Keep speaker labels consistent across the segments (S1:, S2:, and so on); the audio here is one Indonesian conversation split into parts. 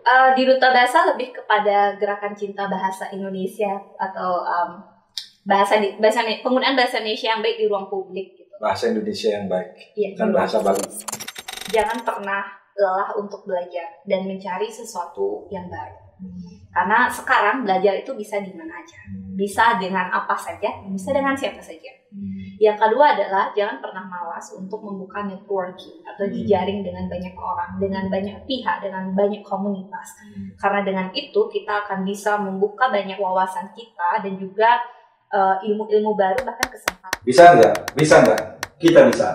S1: Uh, di Duta Bahasa lebih kepada gerakan cinta bahasa Indonesia atau um, bahasa di, bahasa penggunaan bahasa Indonesia yang baik di ruang publik gitu.
S2: Bahasa Indonesia yang baik.
S1: Iya,
S2: bukan bahasa Bali.
S1: Jangan pernah lelah untuk belajar dan mencari sesuatu yang baru. Karena sekarang belajar itu bisa di mana aja. Bisa dengan apa saja, bisa dengan siapa saja. Yang kedua adalah jangan pernah malas untuk membuka networking atau
S2: Hmm.
S1: dijaring dengan banyak orang, dengan banyak pihak, dengan banyak komunitas. Karena dengan itu kita akan bisa membuka banyak wawasan kita dan juga uh, ilmu-ilmu baru bahkan kesempatan.
S2: Bisa nggak? Bisa nggak? Kita bisa.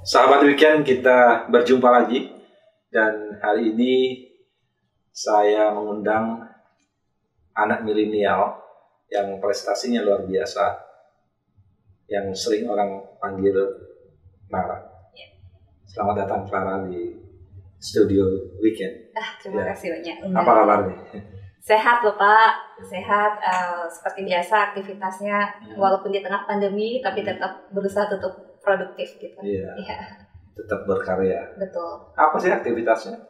S2: Sahabat weekend kita berjumpa lagi dan hari ini saya mengundang anak milenial yang prestasinya luar biasa yang sering orang panggil Clara.
S1: Ya.
S2: Selamat datang Clara di studio weekend.
S1: Ah, terima
S2: Ya.
S1: kasih banyak.
S2: Apa kabar nih?
S1: Sehat loh Pak, sehat uh, seperti biasa aktivitasnya
S2: Hmm.
S1: walaupun di tengah pandemi tapi tetap berusaha tetap produktif gitu.
S2: Iya,
S1: Iya,
S2: tetap berkarya.
S1: betul.
S2: Apa sih aktivitasnya?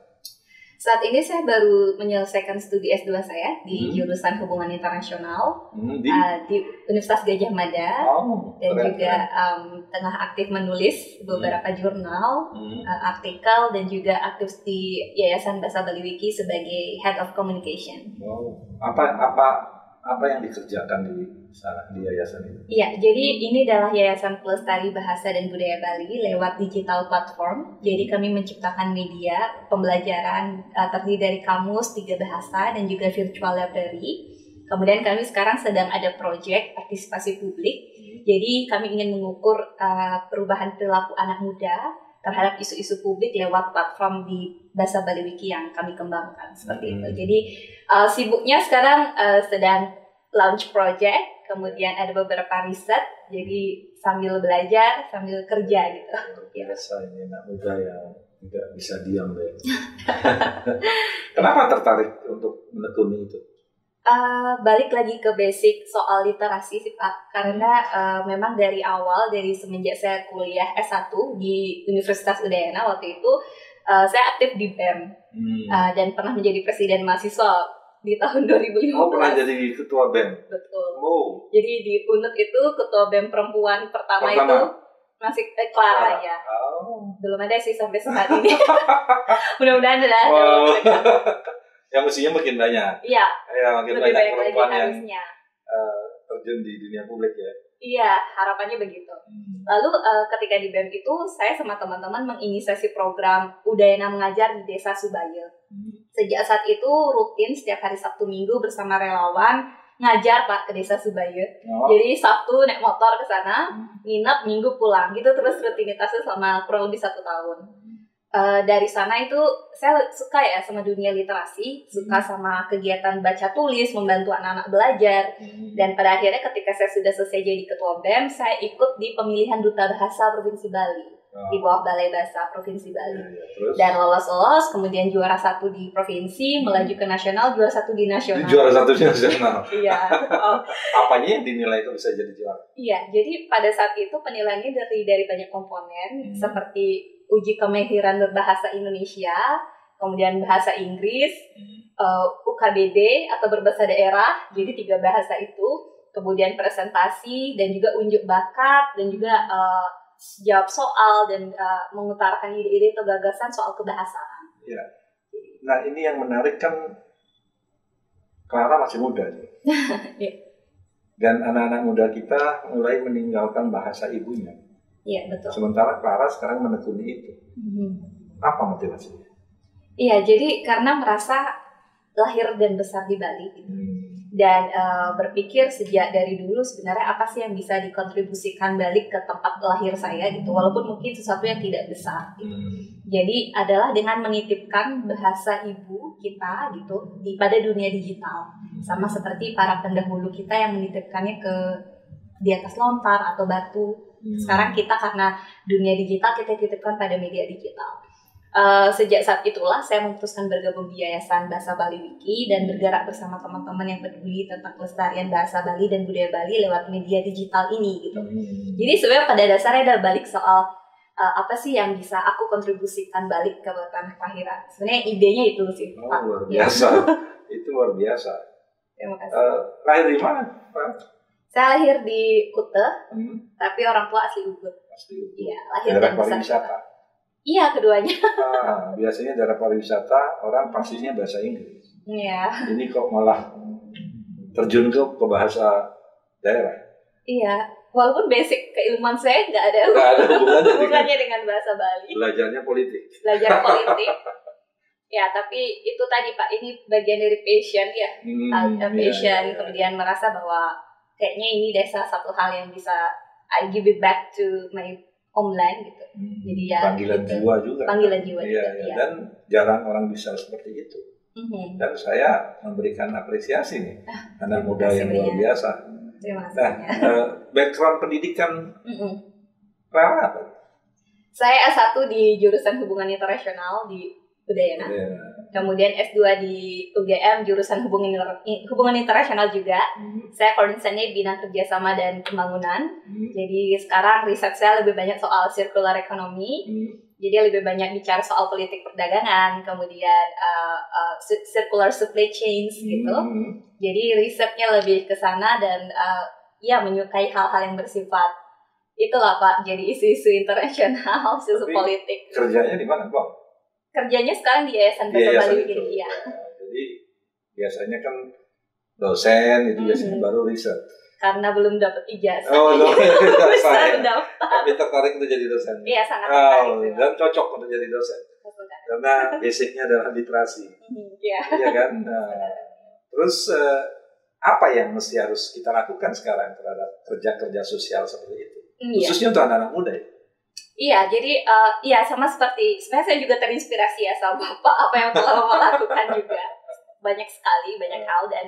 S1: Saat ini saya baru menyelesaikan studi S2 saya di
S2: Hmm.
S1: jurusan Hubungan Internasional
S2: Hmm, di
S1: uh, di Universitas Gajah Mada
S2: Oh,
S1: dan
S2: keren,
S1: juga
S2: keren.
S1: um, tengah aktif menulis beberapa jurnal,
S2: Hmm.
S1: uh, artikel dan juga aktif di Yayasan Bahasa Bali Wiki sebagai Head of Communication.
S2: Oh, apa apa apa yang dikerjakan di sana di yayasan ini?
S1: Iya, jadi ini adalah Yayasan Pelestari Bahasa dan Budaya Bali lewat digital platform. Jadi kami menciptakan media pembelajaran uh, terdiri dari kamus tiga bahasa dan juga virtual library. Kemudian kami sekarang sedang ada proyek partisipasi publik. Jadi kami ingin mengukur uh, perubahan perilaku anak muda terhadap isu-isu publik lewat platform di Bahasa Bali Wiki yang kami kembangkan seperti itu.
S2: Hmm.
S1: Jadi uh, sibuknya sekarang uh, sedang launch project, kemudian ada beberapa riset, jadi sambil belajar, sambil kerja gitu. Iya.
S2: Biasa ini anak muda yang tidak bisa diam deh. Kenapa tertarik untuk menekuni itu?
S1: Uh, balik lagi ke basic soal literasi sih Pak, karena uh, memang dari awal, dari semenjak saya kuliah S1 di Universitas Udayana waktu itu, uh, saya aktif di BEM
S2: Hmm.
S1: uh, dan pernah menjadi presiden mahasiswa di tahun 2015.
S2: oh pernah jadi ketua BEM.
S1: Betul.
S2: Oh,
S1: Jadi di UNUT itu ketua BEM perempuan pertama,
S2: Pertama.
S1: itu masih eh, Clara ya.
S2: Oh.
S1: belum ada sih sampai saat ini. Mudah-mudahan ada.
S2: Wow. Yang mestinya makin banyak.
S1: Iya,
S2: Ya, makin
S1: lebih
S2: banyak
S1: banyak
S2: perempuan yang
S1: harusnya.
S2: eh, terjun di dunia publik ya.
S1: Iya, harapannya begitu. Lalu eh, ketika di BEM itu saya sama teman-teman menginisiasi program Udayana Mengajar di Desa Subaya.
S2: Hmm.
S1: Sejak saat itu rutin setiap hari Sabtu Minggu bersama relawan ngajar Pak ke Desa Subaya.
S2: Oh.
S1: Jadi Sabtu naik motor ke sana,
S2: Hmm.
S1: nginep Minggu pulang gitu terus rutinitasnya selama kurang lebih satu tahun. Eh, dari sana itu saya suka ya sama dunia literasi, suka sama kegiatan baca tulis, membantu anak-anak belajar.
S2: Hmm.
S1: Dan pada akhirnya ketika saya sudah selesai jadi ketua BEM, saya ikut di pemilihan duta bahasa Provinsi Bali
S2: Oh.
S1: di bawah Balai Bahasa Provinsi
S2: Iya,
S1: Bali.
S2: iya. Terus
S1: Dan lolos-lolos, kemudian juara satu di provinsi, melaju ke nasional, juara satu di nasional.
S2: juara satu nasional.
S1: Iya. Oh,
S2: Apanya yang dinilai itu bisa jadi juara?
S1: Iya, jadi pada saat itu penilaiannya dari dari banyak komponen
S2: Hmm.
S1: seperti uji kemahiran berbahasa Indonesia, kemudian bahasa Inggris, eh, UKBD atau berbahasa daerah, jadi tiga bahasa itu, kemudian presentasi dan juga unjuk bakat dan juga eh, jawab soal dan eh, mengutarakan ide-ide atau gagasan soal kebahasaan.
S2: Nah ini yang menarik kan Clara masih muda nih.
S1: Iya.
S2: Dan anak-anak muda kita mulai meninggalkan bahasa ibunya.
S1: Iya betul.
S2: Sementara Clara sekarang menekuni itu.
S1: Mhm.
S2: Apa motivasinya?
S1: Iya, jadi karena merasa lahir dan besar di Bali gitu.
S2: Hmm.
S1: dan eh, berpikir sejak dari dulu sebenarnya apa sih yang bisa dikontribusikan balik ke tempat lahir saya gitu walaupun mungkin sesuatu yang tidak besar gitu.
S2: Hmm.
S1: jadi adalah dengan menitipkan bahasa ibu kita gitu di pada dunia digital sama seperti para pendahulu kita yang menitipkannya ke di atas lontar atau batu
S2: Hmm.
S1: sekarang kita karena dunia digital kita titipkan pada media digital Eh, sejak saat itulah saya memutuskan bergabung di Yayasan Bahasa Bali Wiki dan bergerak bersama teman-teman yang peduli tentang kelestarian bahasa Bali dan budaya Bali lewat media digital ini gitu.
S2: Hmm.
S1: Jadi sebenarnya pada dasarnya ada balik soal uh, apa sih yang bisa aku kontribusikan balik ke tanah kelahiran. Sebenarnya idenya itu sih,
S2: Oh,
S1: Pak.
S2: luar
S1: Ya.
S2: biasa. itu luar biasa.
S1: Terima kasih.
S2: Eh, lahir di mana, Pak?
S1: Saya lahir di Kute,
S2: Hmm,
S1: tapi orang tua asli Ubud.
S2: pasti.
S1: Iya, lahir
S2: Daerah
S1: dan besar.
S2: pariwisata.
S1: Iya, keduanya.
S2: Ah, biasanya daerah pariwisata orang pastinya bahasa Inggris.
S1: Iya.
S2: Ini kok malah terjun ke, ke bahasa daerah.
S1: Iya. Walaupun basic keilmuan saya nggak ada
S2: Nggak ada hubungannya dengan
S1: hubungannya dengan bahasa Bali.
S2: belajarnya politik.
S1: Belajar politik. ya, tapi itu tadi Pak, ini bagian dari passion ya.
S2: Hmm, iya,
S1: passion,
S2: iya, iya.
S1: kemudian merasa bahwa kayaknya ini dari salah satu hal yang bisa I give it back to my homeland gitu.
S2: Hmm,
S1: jadi ya,
S2: panggilan
S1: gitu.
S2: jiwa juga.
S1: Panggilan jiwa
S2: Iya,
S1: juga,
S2: iya.
S1: iya.
S2: Dan jarang orang bisa seperti itu.
S1: Mhm.
S2: Dan saya memberikan apresiasi nih, anak muda yang luar biasa.
S1: Terima kasih.
S2: Nah, eh, background pendidikan
S1: Mhm.
S2: Clara apa?
S1: Saya S1 di jurusan hubungan internasional di Udayana.
S2: Iya.
S1: Kemudian S2 di UGM jurusan hubungan inter- hubungan internasional juga.
S2: Hmm,
S1: Saya koordinasinya bidang kerjasama dan pembangunan.
S2: hmm,
S1: Jadi sekarang riset saya lebih banyak soal circular economy.
S2: hmm.
S1: Jadi lebih banyak bicara soal politik perdagangan, kemudian uh, uh, ci- circular supply chains gitu.
S2: Hmm.
S1: Jadi risetnya lebih ke sana dan uh, ya menyukai hal-hal yang bersifat itulah Pak. Jadi isu-isu internasional, isu-isu politik.
S2: Kerjanya di mana, Bang?
S1: Kerjanya sekarang di Yayasan Bahasa Bali. Wikini, iya.
S2: Jadi biasanya kan dosen itu biasanya
S1: Mhm.
S2: baru riset.
S1: Karena belum dapat ijazah.
S2: Oh.
S1: Bisa
S2: saya.
S1: mendaftar.
S2: Tapi tertarik untuk jadi dosen.
S1: Iya sangat tertarik.
S2: Oh,
S1: sih, Pak.
S2: dan cocok untuk jadi dosen. Karena basicnya adalah literasi.
S1: Mhm, Iya.
S2: Iya kan? Nah, terus eh, apa yang mesti harus kita lakukan sekarang terhadap kerja-kerja sosial seperti itu?
S1: Iya.
S2: Khususnya untuk anak-anak muda ya?
S1: Iya, jadi uh, iya sama seperti sebenarnya saya juga terinspirasi ya sama Bapak apa yang telah Bapak lakukan juga banyak sekali banyak hal dan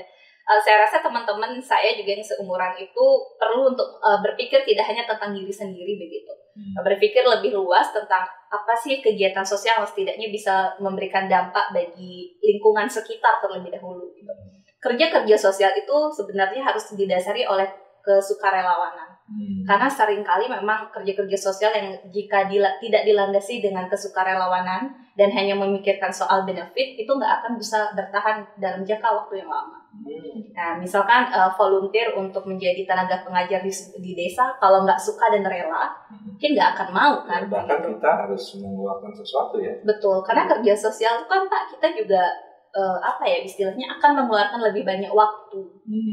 S1: uh, saya rasa teman-teman saya juga yang seumuran itu perlu untuk uh, berpikir tidak hanya tentang diri sendiri begitu,
S2: Hmm.
S1: berpikir lebih luas tentang apa sih kegiatan sosial yang setidaknya bisa memberikan dampak bagi lingkungan sekitar terlebih dahulu. Gitu. Kerja-kerja sosial itu sebenarnya harus didasari oleh kesukarelawanan.
S2: Hmm.
S1: Karena sering kali memang kerja-kerja sosial yang jika dila- tidak dilandasi dengan kesukarelawanan dan hanya memikirkan soal benefit itu nggak akan bisa bertahan dalam jangka waktu yang lama.
S2: Hmm.
S1: Nah, misalkan uh, volunteer untuk menjadi tenaga pengajar di, di desa, kalau nggak suka dan rela, mungkin nggak akan mau kan?
S2: Bahkan
S1: gitu.
S2: kita harus mengeluarkan sesuatu ya.
S1: Betul, karena kerja sosial itu kan Pak kita juga uh, apa ya istilahnya akan mengeluarkan lebih banyak waktu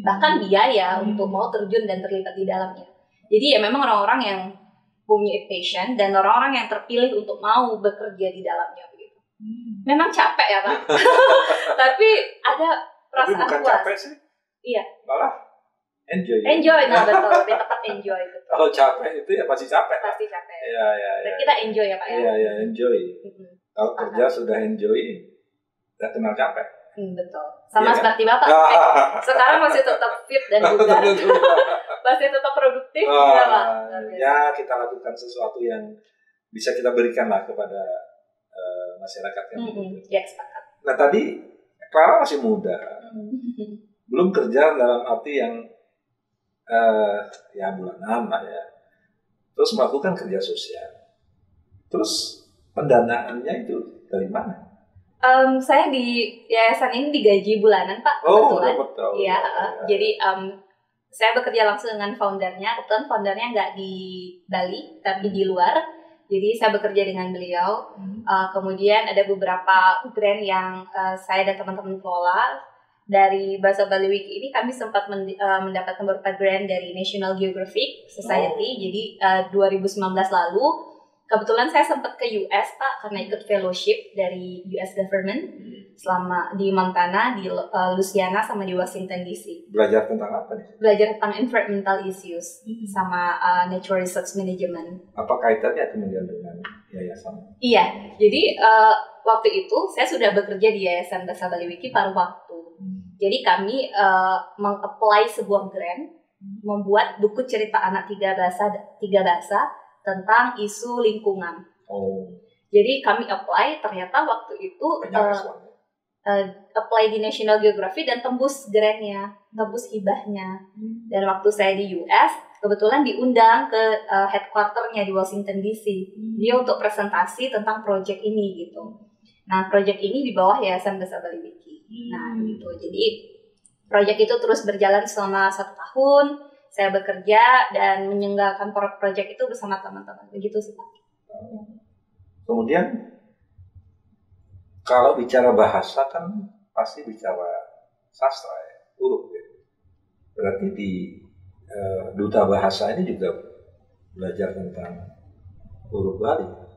S1: bahkan biaya
S2: Hmm.
S1: untuk mau terjun dan terlibat di dalamnya. Jadi ya memang orang-orang yang punya passion dan orang-orang yang terpilih untuk mau bekerja di dalamnya begitu.
S2: Hmm.
S1: Memang capek ya pak, tapi ada
S2: Tapi
S1: perasaan
S2: bukan
S1: puas.
S2: capek sih.
S1: Iya.
S2: Malah enjoy. ya.
S1: Enjoy, nah betul, lebih tepat enjoy betul.
S2: Kalau capek itu ya pasti capek.
S1: Pasti capek.
S2: Iya, iya,
S1: Dan
S2: iya.
S1: kita enjoy ya pak ya.
S2: Iya, iya, enjoy.
S1: Mhm.
S2: Kalau kerja sudah enjoy, tidak kenal capek.
S1: Hmm, betul. Sama
S2: kan?
S1: seperti bapak, eh, sekarang masih tetap fit dan juga masih tetap produktif
S2: Wah,
S1: juga pak.
S2: Ya kita lakukan sesuatu yang bisa kita berikan lah kepada eh, masyarakat yang
S1: Mhm,
S2: membutuhkan.
S1: Ya sepakat.
S2: Nah tadi Clara masih muda,
S1: Mhm.
S2: belum kerja dalam arti yang eh, ya bulanan lah ya. Terus melakukan kerja sosial. Terus pendanaannya itu dari mana?
S1: Em, saya di yayasan ini digaji bulanan pak
S2: Oh,
S1: kebetulan.
S2: tahu.
S1: Iya, uh, jadi em, saya bekerja langsung dengan foundernya. Kebetulan foundernya nggak di Bali, tapi di luar. Jadi saya bekerja dengan beliau.
S2: Hmm.
S1: Uh, kemudian ada beberapa grant yang uh, saya dan teman-teman kelola. Dari Bahasa Bali Wiki ini kami sempat men- uh, mendapatkan beberapa grant dari National Geographic Society.
S2: Oh.
S1: Jadi uh, 2019 lalu kebetulan saya sempat ke US Pak karena ikut fellowship dari US government selama di Montana, di uh, Louisiana sama di Washington DC.
S2: Belajar tentang apa nih?
S1: Belajar tentang environmental issues
S2: Hmm.
S1: sama uh, natural resource management.
S2: Apa kaitannya kemudian dengan yayasan?
S1: Iya, jadi uh, waktu itu saya sudah bekerja di Yayasan Bahasa Bali Wiki paruh waktu. Jadi kami uh, meng-apply sebuah grant, membuat buku cerita anak tiga bahasa tiga bahasa tentang isu lingkungan.
S2: Oh,
S1: Jadi kami apply, ternyata waktu itu
S2: banyak
S1: uh,
S2: responnya.
S1: apply di National Geographic dan tembus grantnya, tembus hibahnya. Dan waktu saya di US, kebetulan diundang ke uh, headquarternya di Washington DC. Dia untuk presentasi tentang project ini gitu. Nah, project ini di bawah Yayasan Bali Wiki. Nah, gitu. Jadi project itu terus berjalan selama satu tahun. Saya bekerja dan menyenggarakan project itu bersama teman-teman. Begitu sih Pak.
S2: Kemudian kalau bicara bahasa kan pasti bicara sastra ya, huruf ya. Berarti di e, duta bahasa ini juga belajar tentang huruf Bali.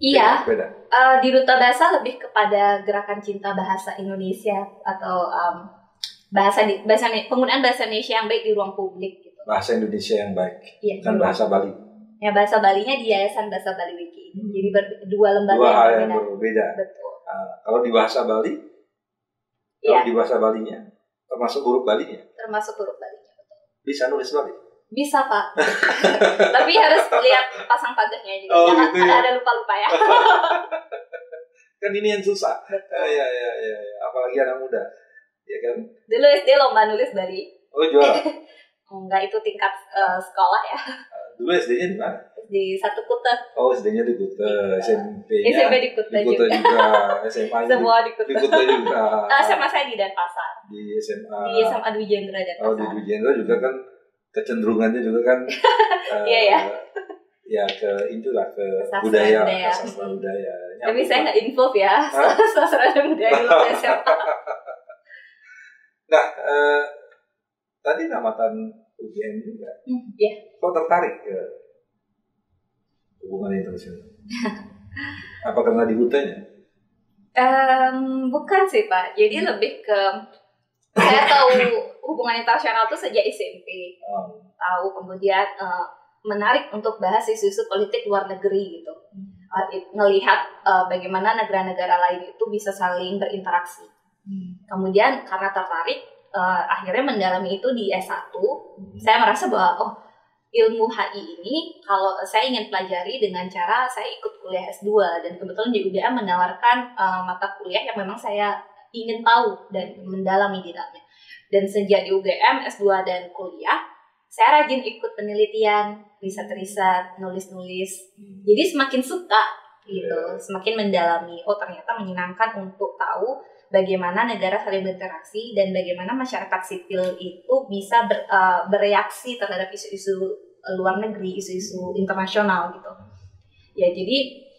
S1: Iya. Beda. Uh, di duta bahasa lebih kepada gerakan cinta bahasa Indonesia atau um, bahasa di, bahasa penggunaan bahasa Indonesia yang baik di ruang publik gitu.
S2: Bahasa Indonesia yang baik.
S1: Iya.
S2: Kan bahasa Bali.
S1: Ya bahasa Balinya di Yayasan Bahasa Bali Wiki. Hmm. Jadi ber, dua lembaga
S2: dua hal yang berbeda. Betul. Nah, kalau di bahasa Bali, kalau ya. di bahasa Balinya, termasuk huruf Balinya.
S1: Termasuk huruf Balinya. Betul.
S2: Bisa nulis Bali.
S1: Bisa pak, tapi harus lihat pasang pagarnya juga.
S2: Oh, Jangan gitu ya?
S1: ada lupa-lupa ya.
S2: kan ini yang susah. Betul. Ya, ya, ya, ya, apalagi anak muda, ya kan.
S1: Dulu SD lomba nulis Bali.
S2: Oh juara.
S1: Enggak itu tingkat uh, sekolah ya.
S2: Dulu SD-nya di mana?
S1: Di satu Kuta.
S2: Oh SD-nya di Kuta, SMP-nya.
S1: SMP di Kuta,
S2: di Kuta juga. juga. SMA
S1: Semua di Kuta.
S2: Di Kuta juga.
S1: Uh, SMA saya di Denpasar.
S2: Di SMA.
S1: Di SMA Dwi Jendra Denpasar.
S2: Oh di Dwi Jendra juga kan kecenderungannya juga kan
S1: uh, iya ya
S2: ya ke itulah ke Sastra budaya, budaya. sastra budaya.
S1: Tapi saya nggak info ya sastra budaya dulu SMA.
S2: Nah, uh, tadi namatan UGM juga.
S1: Hmm, yeah.
S2: Kok tertarik ke hubungan internasional? Apa karena di hutanya?
S1: Um, bukan sih Pak. Jadi hmm. lebih ke saya tahu hubungan internasional itu sejak SMP oh. tahu kemudian uh, menarik untuk bahas isu-isu politik luar negeri gitu uh, ngelihat uh, bagaimana negara-negara lain itu bisa saling berinteraksi hmm. kemudian karena tertarik uh, akhirnya mendalami itu di S1 hmm. saya merasa bahwa oh ilmu HI ini kalau saya ingin pelajari dengan cara saya ikut kuliah S2 dan kebetulan di UGM menawarkan uh, mata kuliah yang memang saya ingin tahu dan mendalami di dalamnya. Dan sejak di UGM, S2 dan kuliah, saya rajin ikut penelitian, riset-riset, nulis-nulis. Hmm. Jadi semakin suka gitu, yeah. semakin mendalami. Oh ternyata menyenangkan untuk tahu bagaimana negara saling berinteraksi dan bagaimana masyarakat sipil itu bisa ber, uh, bereaksi terhadap isu-isu luar negeri, isu-isu internasional gitu. Ya jadi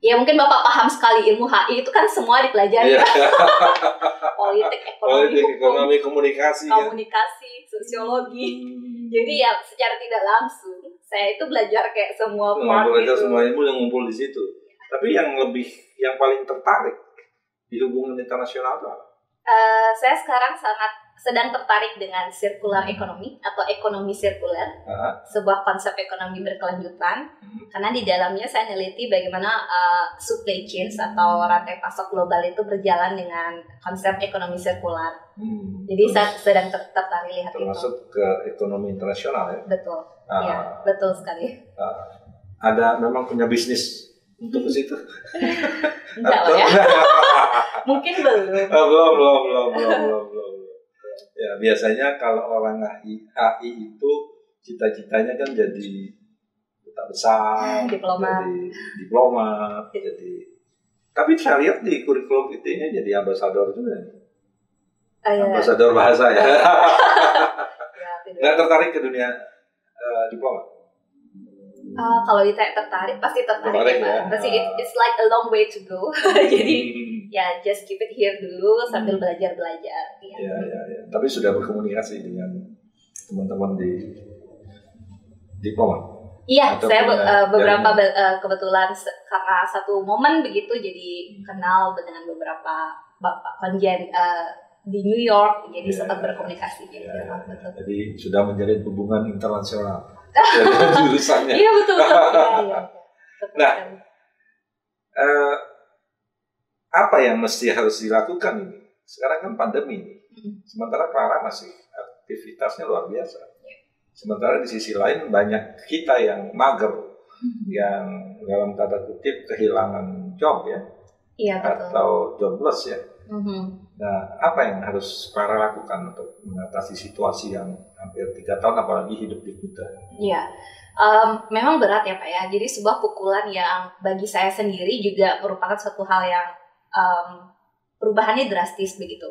S1: ya mungkin bapak paham sekali ilmu HI itu kan semua dipelajari yeah. politik ekonomi
S2: politik hukum, ekonomi komunikasi
S1: komunikasi ya. sosiologi hmm. jadi ya secara tidak langsung saya itu belajar kayak semua
S2: part belajar semua ilmu yang ngumpul di situ tapi yang lebih yang paling tertarik di hubungan internasional itu apa?
S1: Uh, saya sekarang sangat sedang tertarik dengan circular economy atau ekonomi sirkuler, uh-huh. sebuah konsep ekonomi berkelanjutan. Uh-huh. Karena di dalamnya saya meneliti bagaimana uh, supply chains atau rantai pasok global itu berjalan dengan konsep ekonomi sirkular. Hmm. Jadi saya sedang ter- tertarik lihat
S2: termasuk itu. ke ekonomi internasional ya.
S1: Betul, uh, ya betul sekali. Uh,
S2: ada memang punya bisnis untuk ke situ?
S1: Enggak lah ya. Mungkin belum.
S2: Oh, belum, belum, belum, belum, belum, belum. Ya biasanya kalau orang HI, HI itu cita-citanya kan jadi duta besar,
S1: diplomat,
S2: jadi diplomat, jadi. Tapi saya lihat di kurikulum IT-nya jadi ambasador juga.
S1: Oh, iya.
S2: Ambasador bahasa ya. ya Nggak tertarik ke dunia uh, diplomat?
S1: Uh, kalau ditanya tertarik pasti tertarik, tertarik ya, ya. Pasti it, it's like a long way to go. Jadi ya just keep it here dulu sambil hmm. belajar belajar.
S2: Ya. Ya, ya, ya. Tapi sudah berkomunikasi dengan teman-teman di diplomat.
S1: Iya, saya uh, beberapa be uh, kebetulan karena satu momen begitu jadi hmm. kenal dengan beberapa bapak konjen uh, di New York, jadi ya, sempat berkomunikasi.
S2: Ya, ya, ya. Jadi sudah menjalin hubungan internasional jurusannya.
S1: Iya betul betul. ya, ya.
S2: Nah, uh, apa yang mesti harus dilakukan ini? Sekarang kan pandemi, sementara Clara masih aktivitasnya luar biasa. Iya. Sementara di sisi lain banyak kita yang mager, yang dalam tanda kutip kehilangan job ya,
S1: iya,
S2: betul. atau jobless ya. Mm-hmm. Nah, apa yang harus para lakukan untuk mengatasi situasi yang hampir tiga tahun apalagi hidup di Kuta?
S1: Iya, um, memang berat ya Pak ya. Jadi sebuah pukulan yang bagi saya sendiri juga merupakan suatu hal yang um, perubahannya drastis begitu.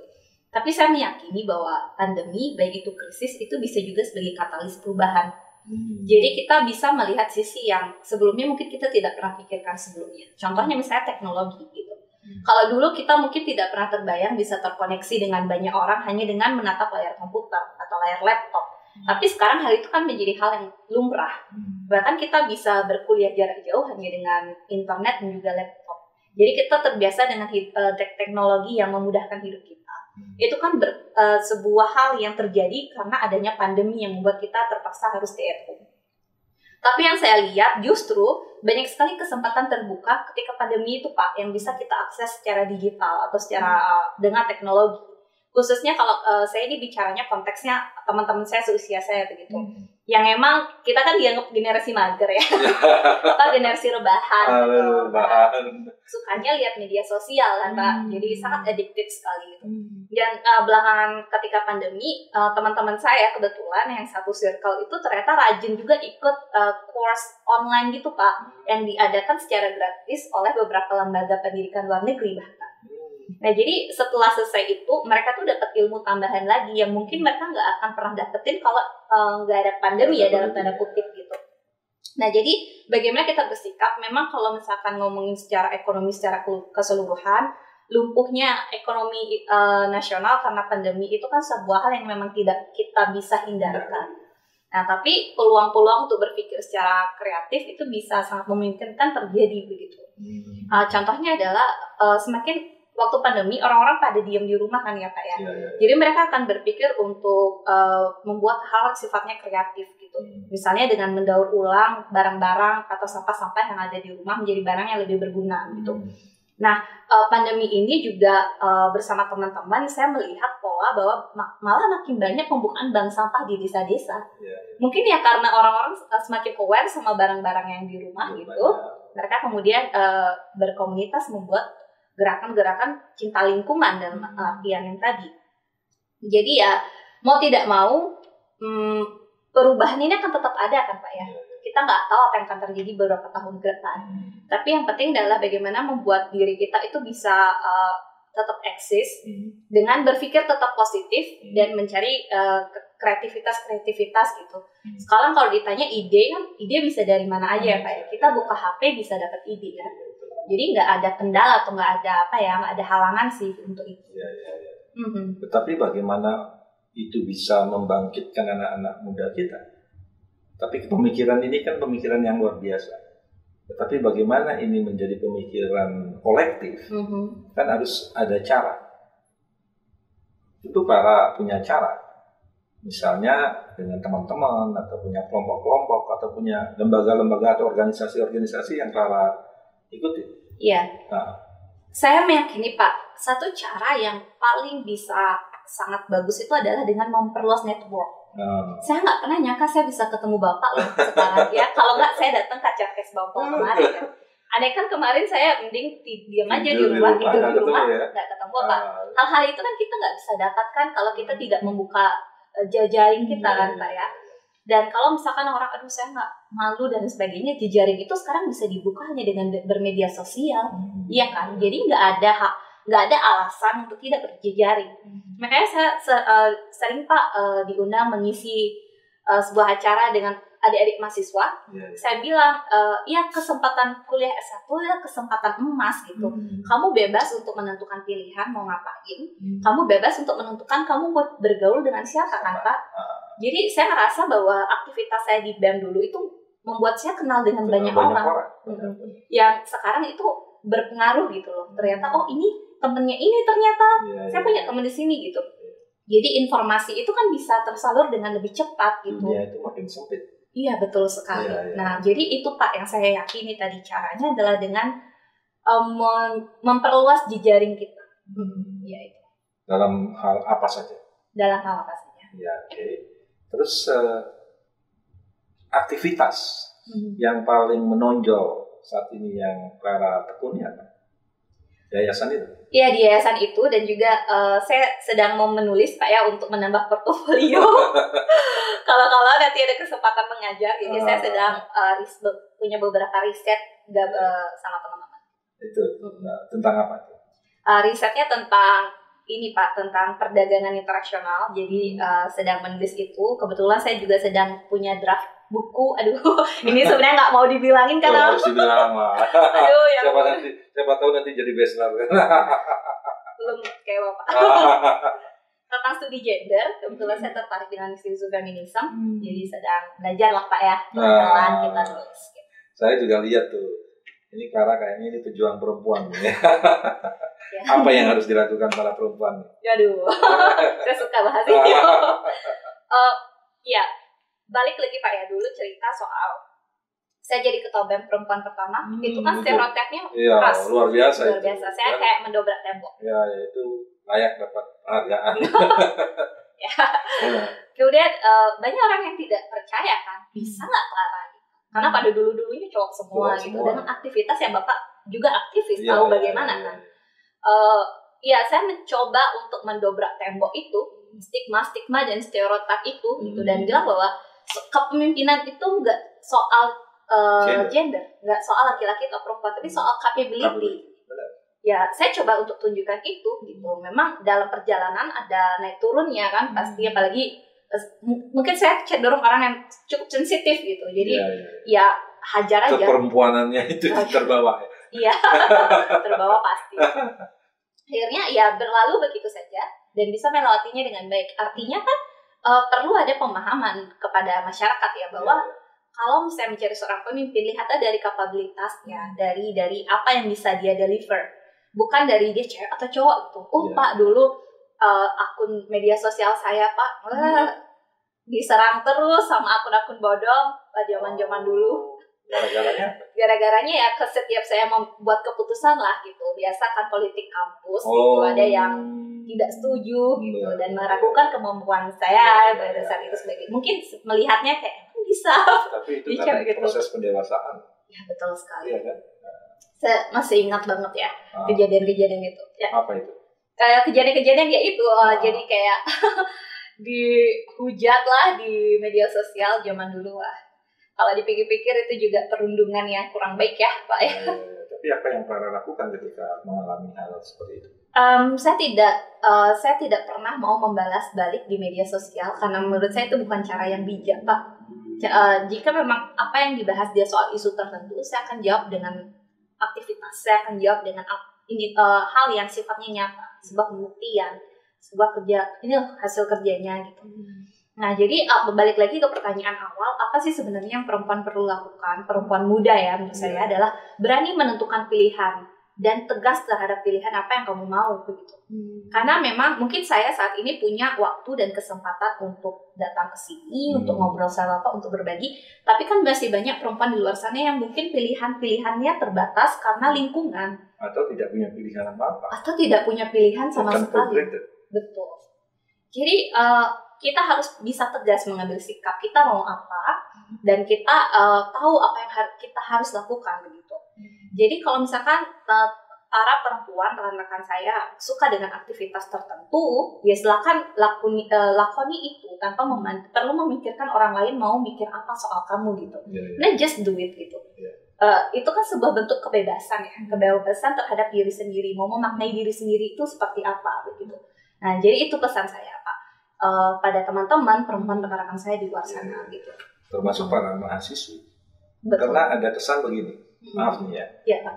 S1: Tapi saya meyakini bahwa pandemi, baik itu krisis, itu bisa juga sebagai katalis perubahan. Hmm. Jadi kita bisa melihat sisi yang sebelumnya mungkin kita tidak pernah pikirkan sebelumnya. Contohnya misalnya teknologi gitu kalau dulu kita mungkin tidak pernah terbayang bisa terkoneksi dengan banyak orang hanya dengan menatap layar komputer atau layar laptop. Hmm. Tapi sekarang hal itu kan menjadi hal yang lumrah. Hmm. Bahkan kita bisa berkuliah jarak jauh hanya dengan internet dan juga laptop. Jadi kita terbiasa dengan uh, teknologi yang memudahkan hidup kita. Hmm. Itu kan ber, uh, sebuah hal yang terjadi karena adanya pandemi yang membuat kita terpaksa harus stay at home. Tapi yang saya lihat justru banyak sekali kesempatan terbuka ketika pandemi itu Pak yang bisa kita akses secara digital atau secara uh, dengan teknologi. Khususnya kalau uh, saya ini bicaranya konteksnya teman-teman saya seusia saya begitu. Hmm yang emang kita kan dianggap generasi mager ya atau generasi rebahan gitu. rebahan sukanya lihat media sosial kan pak hmm. jadi sangat addicted sekali gitu hmm. dan uh, belakangan ketika pandemi uh, teman-teman saya kebetulan yang satu circle itu ternyata rajin juga ikut uh, course online gitu pak hmm. yang diadakan secara gratis oleh beberapa lembaga pendidikan luar negeri bahkan Nah jadi setelah selesai itu mereka tuh dapat ilmu tambahan lagi yang mungkin mereka nggak akan pernah dapetin kalau eh, nggak uh, ada pandemi ya dalam tanda kutip gitu. Nah jadi bagaimana kita bersikap? Memang kalau misalkan ngomongin secara ekonomi secara keseluruhan, lumpuhnya ekonomi uh, nasional karena pandemi itu kan sebuah hal yang memang tidak kita bisa hindarkan. Nah, tapi peluang-peluang untuk berpikir secara kreatif itu bisa sangat memungkinkan terjadi begitu. Uh, contohnya adalah uh, semakin waktu pandemi orang-orang pada diam di rumah kan ya pak ya. ya, ya, Jadi mereka akan berpikir untuk uh, membuat hal sifatnya kreatif gitu. Hmm. Misalnya dengan mendaur ulang barang-barang atau sampah-sampah yang ada di rumah menjadi barang yang lebih berguna gitu. Hmm. Nah uh, pandemi ini juga uh, bersama teman-teman saya melihat pola bahwa malah makin banyak pembukaan bank sampah di desa-desa. Ya, ya. Mungkin ya karena orang-orang semakin aware sama barang-barang yang di rumah ya, gitu. Banyak. Mereka kemudian uh, berkomunitas membuat gerakan-gerakan cinta lingkungan dalam hmm. artian yang tadi. Jadi ya mau tidak mau hmm, perubahan ini akan tetap ada kan Pak ya. Kita nggak tahu apa yang akan terjadi beberapa tahun ke depan. Hmm. Tapi yang penting adalah bagaimana membuat diri kita itu bisa uh, tetap eksis hmm. dengan berpikir tetap positif hmm. dan mencari uh, kreativitas kreativitas gitu. Hmm. Sekarang kalau ditanya ide kan ide bisa dari mana aja ya Pak ya. Kita buka HP bisa dapat ide ya jadi nggak ada kendala atau nggak ada apa ya nggak ada halangan sih untuk itu. Ya, ya, ya.
S2: Mm-hmm. Tetapi bagaimana itu bisa membangkitkan anak-anak muda kita? Tapi pemikiran ini kan pemikiran yang luar biasa. Tetapi bagaimana ini menjadi pemikiran kolektif? Mm-hmm. Kan harus ada cara. Itu para punya cara. Misalnya dengan teman-teman atau punya kelompok-kelompok atau punya lembaga-lembaga atau organisasi-organisasi yang ikuti.
S1: Iya. Nah. Saya meyakini Pak, satu cara yang paling bisa sangat bagus itu adalah dengan memperluas network. Nah. Saya nggak pernah nyangka saya bisa ketemu Bapak loh sekarang ya. Kalau nggak saya datang ke Cerkes Bapak kemarin kan. Aneh kan kemarin saya mending diam aja di rumah, tidur di rumah, ya? nggak ketemu Bapak. Ah. Hal-hal itu kan kita nggak bisa dapatkan kalau kita tidak membuka uh, jajaring kita kan iya, Pak ya. Dan kalau misalkan orang aduh saya nggak malu dan sebagainya, jejaring itu sekarang bisa dibuka hanya dengan bermedia sosial, hmm. iya kan? Jadi nggak ada hak nggak ada alasan untuk tidak berjejaring. Hmm. Makanya saya se, uh, sering pak uh, diundang mengisi uh, sebuah acara dengan adik-adik mahasiswa. Yeah. Saya bilang, uh, ya kesempatan kuliah S1 ya kesempatan emas gitu. Hmm. Kamu bebas untuk menentukan pilihan mau ngapain. Hmm. Kamu bebas untuk menentukan kamu mau bergaul dengan siapa kan pak. Uh jadi saya ngerasa bahwa aktivitas saya di BEM dulu itu membuat saya kenal dengan banyak, banyak orang, orang. Hmm. yang sekarang itu berpengaruh gitu loh. Ternyata oh ini temennya ini ternyata ya, saya ya. punya temen di sini gitu. Jadi informasi itu kan bisa tersalur dengan lebih cepat gitu.
S2: Iya itu makin sempit.
S1: Iya betul sekali. Ya, ya. Nah jadi itu pak yang saya yakini tadi caranya adalah dengan um, memperluas jejaring kita. Hmm.
S2: Ya itu. Dalam hal apa saja?
S1: Dalam hal apa saja?
S2: Ya oke. Okay. Terus uh, aktivitas hmm. yang paling menonjol saat ini yang Clara tekuni apa? Yayasan itu?
S1: Iya di yayasan itu dan juga uh, saya sedang mau menulis pak ya untuk menambah portofolio. Kalau-kalau nanti ada kesempatan mengajar, jadi saya sedang uh, punya beberapa riset uh, sama teman-teman.
S2: Itu uh, tentang apa?
S1: Uh, risetnya tentang ini Pak tentang perdagangan internasional. Jadi uh, sedang menulis itu. Kebetulan saya juga sedang punya draft buku. Aduh, ini sebenarnya nggak mau dibilangin karena
S2: oh, harus dibilang lah. Aduh, ya siapa nanti siapa tahu nanti jadi bestseller.
S1: Belum kayak Bapak. tentang studi gender, kebetulan saya tertarik dengan isu-isu feminisme, hmm. jadi sedang belajar lah Pak ya, pelan nah, kita nulis. Gitu.
S2: Saya juga lihat tuh, ini Clara kayaknya ini pejuang perempuan ya. ya. Apa yang harus dilakukan para perempuan?
S1: Aduh, saya suka bahas ini. uh, ya, balik lagi Pak ya dulu cerita soal saya jadi ketua BEM perempuan pertama hmm, itu kan stereotipnya
S2: iya, keras luar biasa
S1: luar biasa itu. saya kan, kayak mendobrak tembok
S2: ya, ya itu layak dapat penghargaan
S1: ya. ya. kemudian uh, banyak orang yang tidak percaya kan bisa nggak Clara karena pada dulu dulunya cowok semua cowok gitu semua. dan aktivitas yang bapak juga aktivis ya, tahu ya, bagaimana ya, kan uh, ya saya mencoba untuk mendobrak tembok itu stigma stigma dan stereotip itu hmm. gitu dan hmm. bilang bahwa kepemimpinan itu enggak soal uh, gender, gender. enggak soal laki-laki atau perempuan, tapi soal capability. Ya, saya coba untuk tunjukkan itu gitu. Memang dalam perjalanan ada naik turunnya kan, pasti hmm. apalagi eh, mungkin saya cenderung orang yang cukup sensitif gitu. Jadi ya, ya. ya hajar aja.
S2: Keperempuanannya itu terbawa.
S1: Iya, terbawa pasti. Akhirnya ya berlalu begitu saja dan bisa melewatinya dengan baik. Artinya kan uh, perlu ada pemahaman kepada masyarakat ya bahwa yeah. kalau misalnya mencari seorang pemimpin lihatlah dari kapabilitasnya, dari dari apa yang bisa dia deliver, bukan dari dia cewek atau cowok itu. Oh yeah. pak dulu uh, akun media sosial saya pak, wah, hmm. diserang terus sama akun-akun bodong pada zaman-zaman dulu.
S2: Gara-garanya?
S1: Gara-garanya ya ke setiap saya membuat keputusan lah gitu. Biasa kan politik kampus gitu, oh. gitu ada yang tidak setuju gitu dan meragukan kemampuan saya pada saat itu sebagai mungkin melihatnya kayak bisa
S2: tapi itu kan gitu. proses pendewasaan
S1: ya betul sekali
S2: iya kan
S1: saya masih ingat banget ya ah. kejadian-kejadian itu ya
S2: apa itu
S1: kayak kejadian-kejadian ya itu oh, ah. jadi kayak dihujat lah di media sosial zaman dulu lah kalau dipikir-pikir itu juga perundungan yang kurang baik ya pak ya
S2: eh, tapi apa yang para lakukan ketika mengalami hal seperti itu
S1: Um, saya tidak, uh, saya tidak pernah mau membalas balik di media sosial karena menurut saya itu bukan cara yang bijak, Pak. Uh, jika memang apa yang dibahas dia soal isu tertentu, saya akan jawab dengan aktivitas, saya akan jawab dengan ini uh, hal yang sifatnya nyata, sebuah pembuktian, sebuah kerja, ini hasil kerjanya gitu. Nah, jadi uh, balik lagi ke pertanyaan awal, apa sih sebenarnya yang perempuan perlu lakukan? Perempuan muda ya menurut saya iya. adalah berani menentukan pilihan dan tegas terhadap pilihan apa yang kamu mau begitu. Hmm. Karena memang mungkin saya saat ini punya waktu dan kesempatan untuk datang ke sini, hmm. untuk ngobrol sama Bapak, untuk berbagi. Tapi kan masih banyak perempuan di luar sana yang mungkin pilihan-pilihannya terbatas karena lingkungan.
S2: Atau tidak punya pilihan apa-apa.
S1: Atau tidak punya pilihan sama Bukan sekali. Betul. Jadi uh, kita harus bisa tegas mengambil sikap kita mau apa dan kita uh, tahu apa yang har kita harus lakukan begitu. Jadi kalau misalkan uh, para perempuan rekan-rekan saya suka dengan aktivitas tertentu, ya silakan lakoni, uh, lakoni itu tanpa mem perlu memikirkan orang lain mau mikir apa soal kamu gitu. Yeah, yeah. Nah just do it gitu. Yeah. Uh, itu kan sebuah bentuk kebebasan ya, kebebasan terhadap diri sendiri, mau memaknai diri sendiri itu seperti apa begitu. Nah jadi itu pesan saya pak uh, pada teman-teman perempuan rekan-rekan saya di luar sana yeah. gitu.
S2: Termasuk para mahasiswa. Karena ada kesan begini Maaf nih ya.
S1: Iya Pak.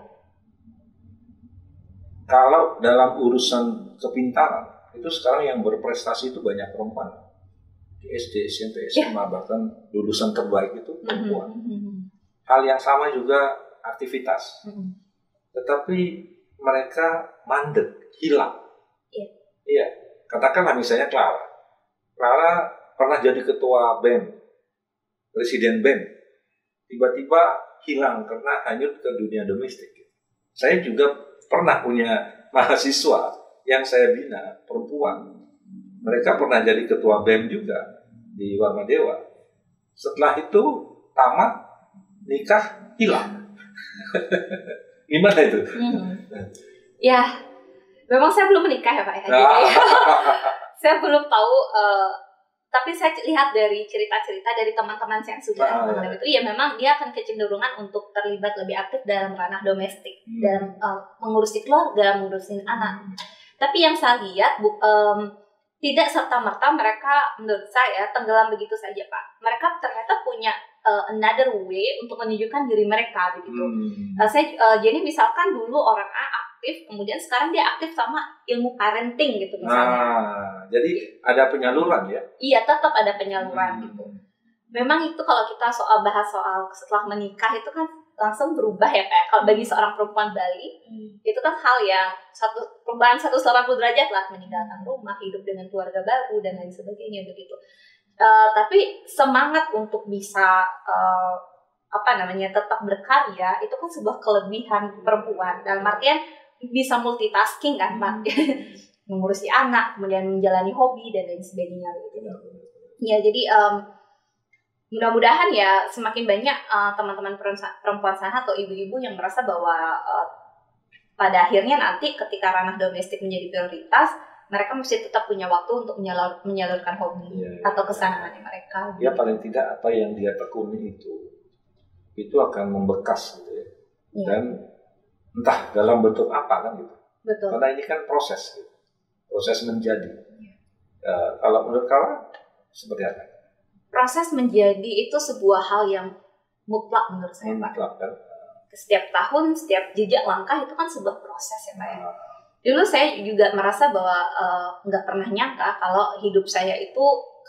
S2: Kalau dalam urusan kepintaran, itu sekarang yang berprestasi itu banyak perempuan. Di SD, SMP, SMA, ya. bahkan lulusan terbaik itu mm-hmm. perempuan. Mm-hmm. Hal yang sama juga aktivitas. Mm-hmm. Tetapi mereka mandek, hilang. Iya. Iya. Katakanlah misalnya Clara. Clara pernah jadi ketua BEM, presiden BEM. Tiba-tiba hilang karena hanyut ke dunia domestik. Saya juga pernah punya mahasiswa yang saya bina, perempuan. Mereka pernah jadi ketua BEM juga di Warma Dewa. Setelah itu tamat, nikah, hilang. Gimana itu? Hmm.
S1: Ya, memang saya belum menikah ya Pak ya. Jadi, saya belum tahu uh, tapi saya lihat dari cerita-cerita dari teman-teman saya yang sudah ah, ya. itu ya memang dia akan kecenderungan untuk terlibat lebih aktif dalam ranah domestik hmm. dalam uh, mengurusi keluarga, mengurusi anak. Hmm. Tapi yang saya lihat bu, um, tidak serta merta mereka menurut saya tenggelam begitu saja pak. Mereka ternyata punya uh, another way untuk menunjukkan diri mereka begitu. Hmm. Uh, saya uh, jadi misalkan dulu orang A aktif, kemudian sekarang dia aktif sama ilmu parenting gitu misalnya.
S2: Ah, jadi ada penyaluran ya?
S1: Iya, tetap ada penyaluran hmm. gitu. Memang itu kalau kita soal bahas soal setelah menikah itu kan langsung berubah ya kayak kalau bagi seorang perempuan Bali hmm. itu kan hal yang satu perubahan 180 derajat lah meninggalkan rumah hidup dengan keluarga baru dan lain sebagainya begitu uh, tapi semangat untuk bisa uh, apa namanya tetap berkarya itu kan sebuah kelebihan perempuan dalam artian bisa multitasking kan pak hmm. mengurusi anak kemudian menjalani hobi dan lain sebagainya gitu ya jadi um, mudah-mudahan ya semakin banyak uh, teman-teman perempuan sana atau ibu-ibu yang merasa bahwa uh, pada akhirnya nanti ketika ranah domestik menjadi prioritas mereka mesti tetap punya waktu untuk menyalur, menyalurkan hobi ya, atau kesenangannya mereka.
S2: Ya paling tidak apa yang dia tekuni itu itu akan membekas gitu ya. ya. Dan entah dalam bentuk apa kan gitu. Betul. Karena ini kan proses, gitu. proses menjadi. Ya. Uh, kalau menurut kalian seperti apa?
S1: Proses menjadi itu sebuah hal yang mutlak menurut saya Pak. Mutlak kan. Setiap tahun, setiap jejak langkah itu kan sebuah proses ya Pak ya. Ah. Dulu saya juga merasa bahwa eh, nggak uh, pernah nyangka kalau hidup saya itu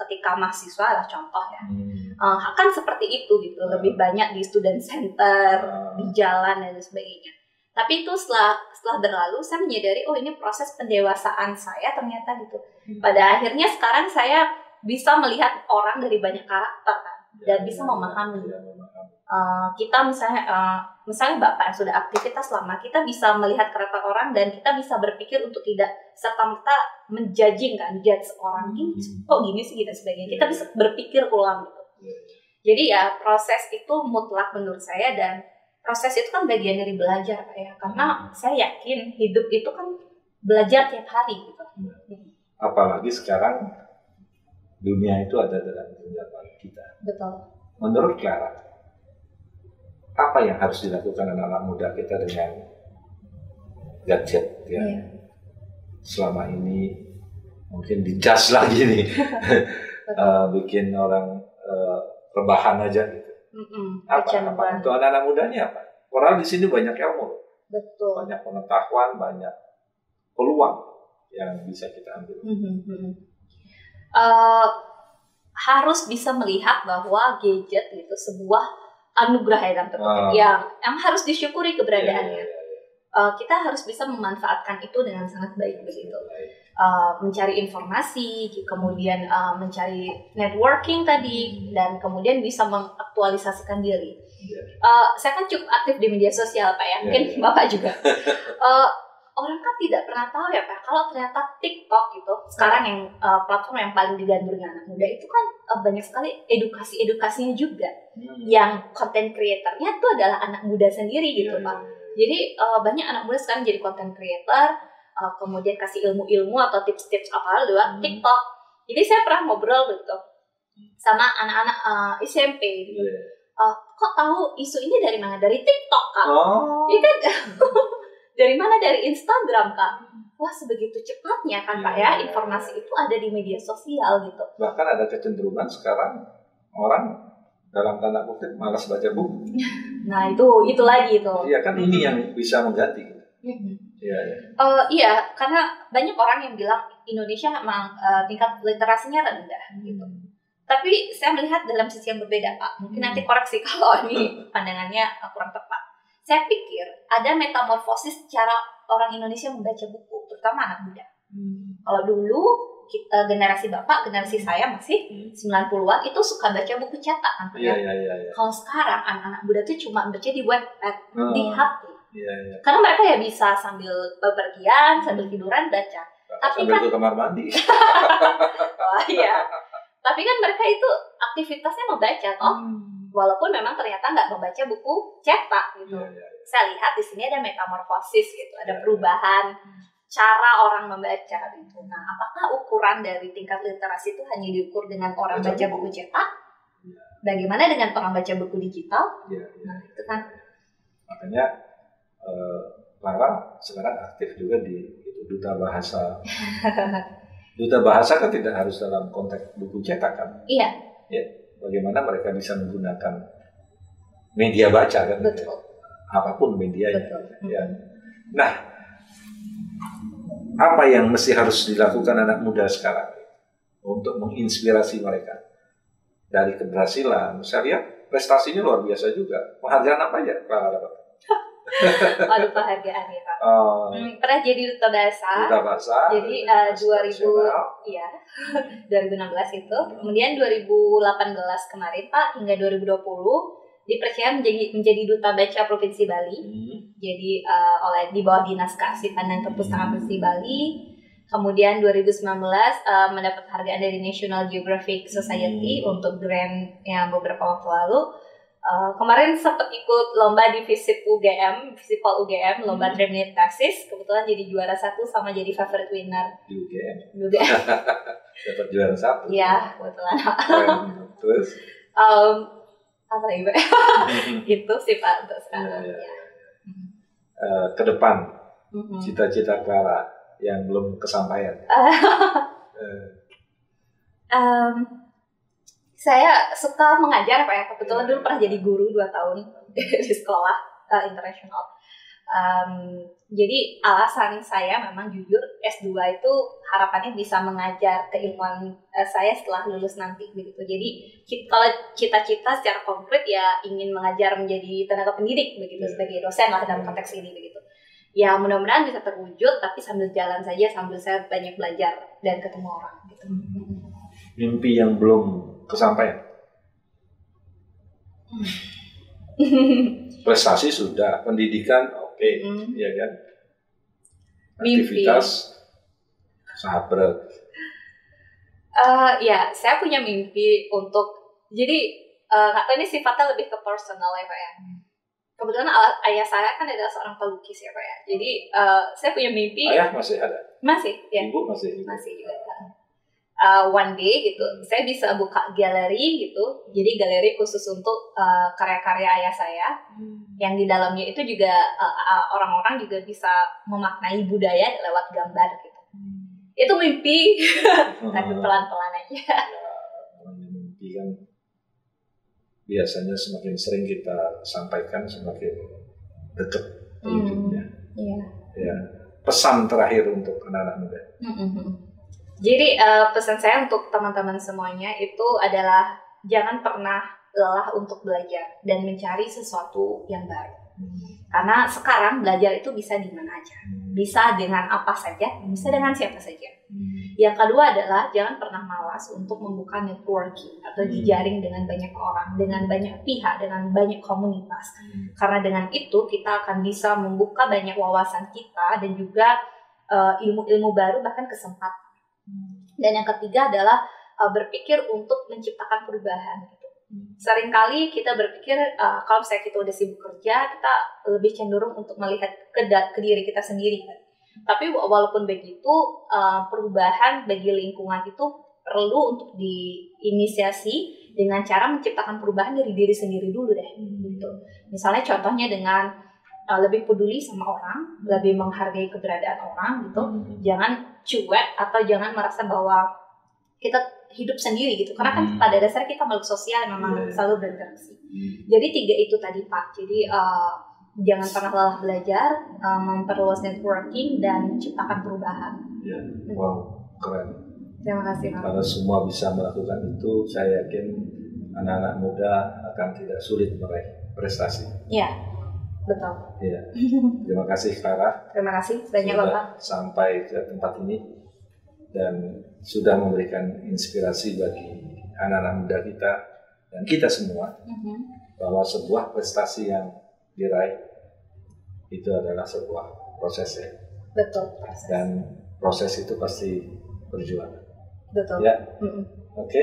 S1: ketika mahasiswa lah contoh ya hmm. uh, akan seperti itu gitu hmm. lebih banyak di student center hmm. di jalan dan sebagainya tapi itu setelah setelah berlalu saya menyadari oh ini proses pendewasaan saya ternyata gitu. Hmm. pada akhirnya sekarang saya bisa melihat orang dari banyak karakter kan. Ya, dan bisa ya, memahami. Ya, uh, kita misalnya uh, misalnya bapak yang sudah aktivitas lama kita bisa melihat karakter orang dan kita bisa berpikir untuk tidak serta merta menjudging kan judge orang. Ini hmm. kok gini sih gitu sebagainya. Kita bisa berpikir ulang gitu. Jadi ya proses itu mutlak menurut saya dan proses itu kan bagian dari belajar pak ya. Karena hmm. saya yakin hidup itu kan belajar tiap hari gitu.
S2: Hmm. apalagi sekarang dunia itu ada dalam genggaman kita.
S1: Betul.
S2: Menurut Clara apa yang harus dilakukan anak-anak muda kita dengan gadget ya? Yeah. selama ini mungkin dijas lagi nih. Uh, bikin orang uh, rebahan aja gitu Mm-mm, apa, apa untuk anak-anak mudanya apa? Orang di sini banyak ilmu,
S1: betul.
S2: Banyak pengetahuan, banyak peluang yang bisa kita ambil.
S1: Mm-hmm. Uh, harus bisa melihat bahwa gadget itu sebuah anugerah ya kan uh. yang yang harus disyukuri keberadaannya. Yeah, yeah, yeah. Uh, kita harus bisa memanfaatkan itu dengan sangat baik begitu. Uh, mencari informasi, kemudian uh, mencari networking tadi, dan kemudian bisa mengaktualisasikan diri. Uh, saya kan cukup aktif di media sosial, Pak ya. Iya, Mungkin yeah. Bapak juga. uh, orang kan tidak pernah tahu ya Pak, kalau ternyata TikTok gitu, sekarang yang uh, platform yang paling digandrungi anak muda itu kan uh, banyak sekali edukasi-edukasinya juga. Hmm. Yang content creatornya itu adalah anak muda sendiri gitu yeah, Pak. Yeah. Jadi uh, banyak anak muda sekarang jadi content creator, uh, kemudian kasih ilmu-ilmu atau tips-tips apa lewat hmm. TikTok. Jadi saya pernah ngobrol gitu sama anak-anak uh, eh, SMP gitu. Yeah. Uh, kok tahu isu ini dari mana? Dari TikTok kak? Oh. Iya kan? dari mana? Dari Instagram kak? Wah sebegitu cepatnya kan yeah. pak ya iya. informasi itu ada di media sosial gitu.
S2: Bahkan ada kecenderungan sekarang orang dalam tanda kutip malas baca buku.
S1: Nah itu itu lagi itu.
S2: Iya kan ini yang bisa mengganti. Mm-hmm.
S1: Iya, iya. Uh, iya, karena banyak orang yang bilang Indonesia memang uh, tingkat literasinya rendah hmm. gitu. Tapi saya melihat dalam sisi yang berbeda, Pak. Mungkin nanti hmm. koreksi kalau ini pandangannya kurang tepat. Saya pikir ada metamorfosis cara orang Indonesia membaca buku, terutama anak muda. Hmm. Kalau dulu kita, generasi Bapak, generasi saya masih hmm. 90-an itu suka baca buku cetak kan,
S2: Iya, iya, iya, iya.
S1: Kalau sekarang anak-anak muda tuh cuma baca di web, hmm. di HP
S2: Iya, iya.
S1: Karena mereka ya bisa sambil bepergian, sambil tiduran baca.
S2: Tapi kan ke kamar mandi.
S1: oh iya. Tapi kan mereka itu aktivitasnya membaca toh. Hmm. Walaupun memang ternyata nggak membaca buku cetak gitu.
S2: Iya, iya, iya.
S1: Saya lihat di sini ada metamorfosis gitu, ada
S2: Iya.
S1: perubahan cara orang membaca gitu. Nah, apakah ukuran dari tingkat literasi itu hanya diukur dengan orang
S2: Baca
S1: baca
S2: buku.
S1: cetak? Bagaimana dengan orang baca buku digital?
S2: Iya, iya.
S1: Nah, itu kan
S2: Makanya eh, Clara sekarang aktif juga di itu, duta bahasa. duta bahasa kan tidak harus dalam konteks buku cetak kan.
S1: iya,
S2: Bagaimana mereka bisa menggunakan media baca kan?
S1: betul,
S2: Apa pun medianya.
S1: betul.
S2: Ya. Nah, apa yang mesti harus dilakukan anak muda sekarang untuk menginspirasi mereka dari keberhasilan? Saya lihat prestasinya luar biasa juga. Penghargaan apa aja Clara dapat?
S1: Waduh penghargaan ya Pak.
S2: Oh,
S1: Hmm, pernah jadi duta bahasa.
S2: duta bahasa.
S1: Jadi eh, 2000
S2: nasional.
S1: iya 2016 itu, kemudian 2018 kemarin Pak hingga 2020 dipercaya menjadi menjadi duta baca provinsi Bali.
S2: Hmm.
S1: Jadi eh, oleh di bawah dinas kearsipan dan perpustakaan provinsi Bali. Kemudian 2019 eh, mendapat penghargaan dari National Geographic Society
S2: Hmm.
S1: untuk grant yang beberapa waktu lalu. Eh, kemarin sempat ikut lomba di Visip UGM, Visipol UGM, lomba
S2: Hmm.
S1: 3 minute thesis. Kebetulan jadi juara satu sama jadi favorite winner
S2: di UGM
S1: juga.
S2: dapat juara satu.
S1: ya, kebetulan.
S2: Terus
S1: Em, apa lagi Pak? Itu sih Pak untuk sekarang.
S2: Iya.
S1: Ya.
S2: eh, ke depan
S1: Mhm.
S2: cita-cita Clara yang belum kesampaian. Eh,
S1: Em, saya suka mengajar Pak ya. Kebetulan
S2: Iya.
S1: dulu pernah jadi guru dua tahun di sekolah eh, internasional. Em, jadi alasan saya memang jujur S2 itu harapannya bisa mengajar keilmuan eh, saya setelah lulus nanti begitu. Jadi kalau cita-cita secara konkret ya ingin mengajar menjadi tenaga pendidik begitu
S2: Iya.
S1: sebagai dosen lah dalam konteks ini begitu. Ya mudah-mudahan bisa terwujud tapi sambil jalan saja sambil saya banyak belajar dan ketemu orang gitu.
S2: mimpi yang belum kesampaian. Prestasi sudah, pendidikan
S1: Hmm.
S2: ya kan?
S1: Mimpi.
S2: Aktivitas sahabat.
S1: Eh, ya, saya punya mimpi untuk jadi eh, nggak tahu ini sifatnya lebih ke personal ya pak ya. Kebetulan ala- ayah saya kan adalah seorang pelukis ya pak ya. Jadi eh, saya punya mimpi
S2: Ayah masih ada,
S1: masih ya
S2: ibu masih.
S1: masih juga. Eh, one day gitu, saya bisa buka galeri gitu. Jadi galeri khusus untuk eh, karya-karya ayah saya yang di dalamnya itu juga eh, eh, orang-orang juga bisa memaknai budaya lewat gambar gitu. Itu mimpi, tapi
S2: Hmm.
S1: pelan-pelan aja.
S2: Ya, mimpi kan biasanya semakin sering kita sampaikan semakin dekat wujudnya.
S1: Iya.
S2: Ya. Pesan terakhir untuk anak-anak muda.
S1: Mm-mm. Jadi eh, pesan saya untuk teman-teman semuanya itu adalah jangan pernah lelah untuk belajar dan mencari sesuatu yang baru. Karena sekarang belajar itu bisa di mana aja. Bisa dengan apa saja, bisa dengan siapa saja. Yang kedua adalah jangan pernah malas untuk membuka networking atau jejaring dengan banyak orang, dengan banyak pihak, dengan banyak komunitas. Karena dengan itu kita akan bisa membuka banyak wawasan kita dan juga eh, ilmu-ilmu baru bahkan kesempatan. Dan yang ketiga adalah uh, berpikir untuk menciptakan perubahan. Gitu. Seringkali kita berpikir uh, kalau misalnya kita udah sibuk kerja, kita lebih cenderung untuk melihat ke, ke diri kita sendiri. Kan? Tapi wa- walaupun begitu, uh, perubahan bagi lingkungan itu perlu untuk diinisiasi dengan cara menciptakan perubahan dari diri sendiri dulu deh. Gitu. Misalnya contohnya dengan uh, lebih peduli sama orang, lebih menghargai keberadaan orang gitu jangan cuek atau jangan merasa bahwa kita hidup sendiri gitu karena kan
S2: Hmm.
S1: pada dasarnya kita makhluk sosial yang memang
S2: Iya, iya.
S1: selalu berinteraksi jadi tiga itu tadi pak jadi eh, jangan pernah lelah belajar eh, memperluas networking dan menciptakan perubahan
S2: Ya. Wow, keren.
S1: terima kasih pak
S2: Kalau semua bisa melakukan itu, saya yakin anak-anak muda akan tidak sulit meraih prestasi.
S1: ya betul.
S2: Ya. Terima kasih Clara.
S1: Terima kasih. Banyak
S2: sudah
S1: bapak
S2: sampai ke tempat ini dan sudah memberikan inspirasi bagi anak-anak muda kita dan kita semua
S1: Mhm.
S2: bahwa sebuah prestasi yang diraih itu adalah sebuah proses ya.
S1: Betul proses.
S2: Dan proses itu pasti perjuangan.
S1: betul.
S2: Ya.
S1: Mm-mm.
S2: Oke,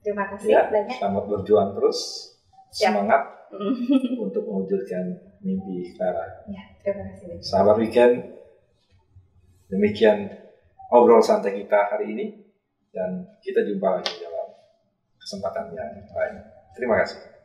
S1: terima kasih
S2: ya
S1: banyak.
S2: selamat berjuang terus. Semangat untuk mewujudkan mimpi Clara.
S1: Ya, terima kasih.
S2: Sahabat weekend, demikian obrol santai kita hari ini dan kita jumpa lagi dalam kesempatan yang lain. Terima kasih.